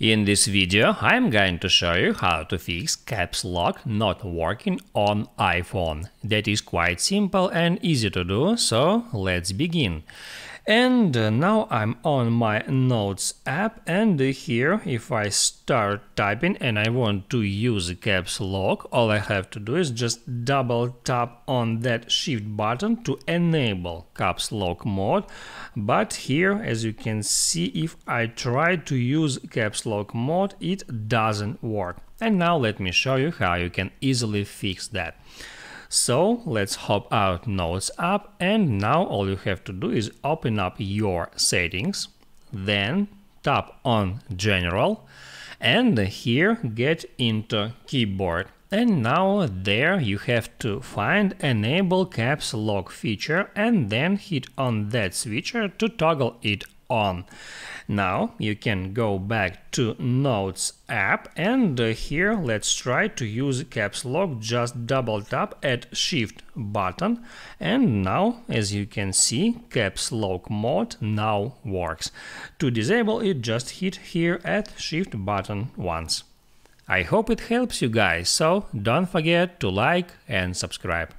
In this video, I'm going to show you how to fix caps lock not working on iPhone. That is quite simple and easy to do, so let's begin. And uh, now I'm on my Notes app and here if I start typing and I want to use caps lock, all I have to do is just double tap on that shift button to enable caps lock mode. But here, as you can see, if I try to use caps lock mode, it doesn't work. And now let me show you how you can easily fix that. So let's hop out Notes app and now all you have to do is open up your settings, then tap on General and here get into keyboard. And now there you have to find enable caps lock feature and then hit on that switcher to toggle it on. Now you can go back to Notes app and uh, here let's try to use caps lock just double tap at shift button and now as you can see caps lock mode now works. To disable it just hit here at shift button once. I hope it helps you guys, so don't forget to like and subscribe.